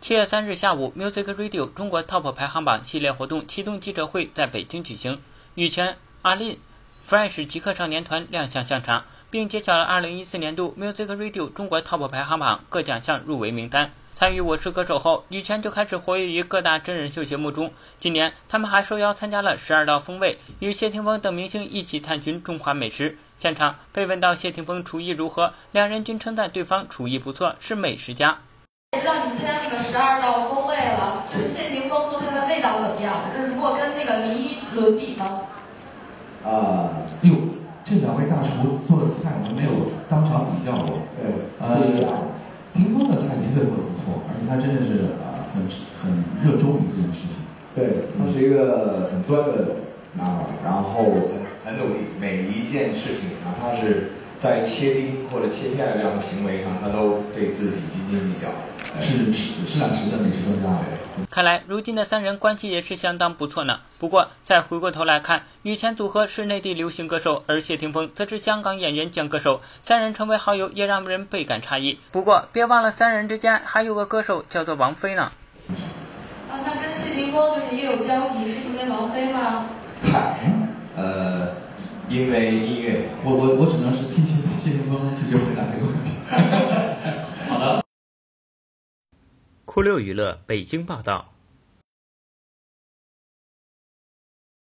七月三日下午，Music Radio 中国 Top 排行榜系列活动启动记者会在北京举行，羽泉、阿令、Fresh 极客少年团亮相现场，并揭晓了二零一四年度 Music Radio 中国 Top 排行榜各奖项入围名单。参与《我是歌手》后，羽泉就开始活跃于各大真人秀节目中。今年，他们还受邀参加了《十二道风味》，与谢霆锋等明星一起探寻中华美食。现场被问到谢霆锋厨艺如何，两人均称赞对方厨艺不错，是美食家。知道你们参加那个十二道风味了，就是谢霆锋做菜的味道怎么样？就是如果跟那个黎一伦比呢？啊，哟，这两位大厨做的菜我们没有当场比较过。对，呃，霆锋的菜的确做的不错，而且他真的是啊很很热衷于这件事情。对他是一个很专的啊，然后很很努力，每一件事情，哪怕是在切丁或者切片的这样的行为上，他都对自己斤斤计较。是是是两实的美食专家。看来如今的三人关系也是相当不错呢。不过再回过头来看，羽泉组合是内地流行歌手，而谢霆锋则是香港演员兼歌手，三人成为好友也让人倍感诧异。不过别忘了，三人之间还有个歌手叫做王菲呢。啊，那跟谢霆锋就是也有交集，是因为王菲吗？嗨，呃，因为音乐。我我我只能是替谢谢霆锋直接回答这个酷六娱乐北京报道。